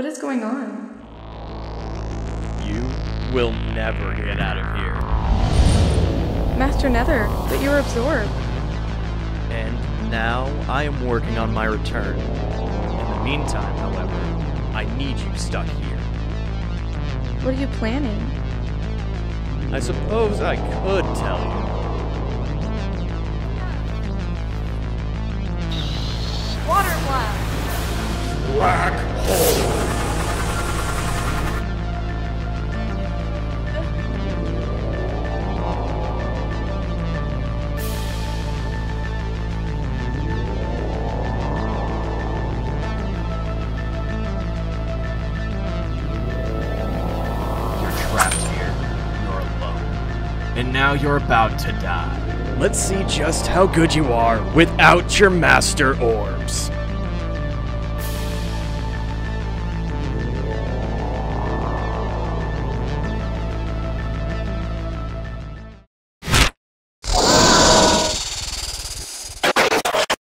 What is going on? You will never get out of here. Master Nether, but you're absorbed. And now I am working on my return. In the meantime, however, I need you stuck here. What are you planning? I suppose I could tell you. Water blast! Black hole. And now you're about to die. Let's see just how good you are without your master orbs.